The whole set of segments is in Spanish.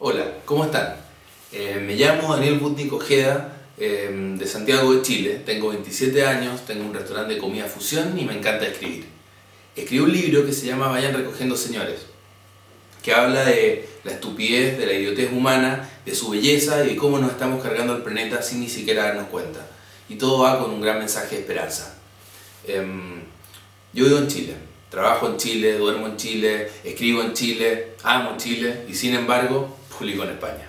Hola, ¿cómo están? Eh, me llamo Daniel Butnik Ojeda, eh, de Santiago de Chile. Tengo 27 años, tengo un restaurante de comida fusión y me encanta escribir. Escribí un libro que se llama Vayan recogiendo señores, que habla de la estupidez, de la idiotez humana, de su belleza y de cómo nos estamos cargando el planeta sin ni siquiera darnos cuenta. Y todo va con un gran mensaje de esperanza. Em, yo vivo en Chile, trabajo en Chile, duermo en Chile, escribo en Chile, amo Chile y sin embargo publico en España.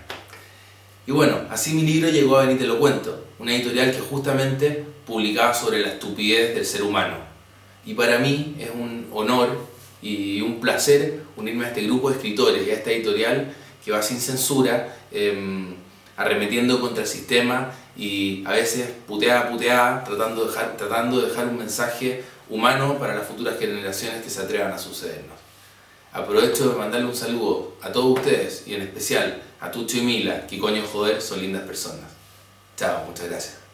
Y bueno, así mi libro llegó a Venir Te Lo Cuento, una editorial que justamente publicaba sobre la estupidez del ser humano. Y para mí es un honor y un placer unirme a este grupo de escritores y a esta editorial que va sin censura, em, arremetiendo contra el sistema y a veces puteada puteada, tratando tratando de dejar un mensaje humano para las futuras generaciones que se atrevan a sucedernos. Aprovecho de mandarle un saludo a todos ustedes y en especial a Tucho y Mila, que coño joder son lindas personas. Chao, muchas gracias.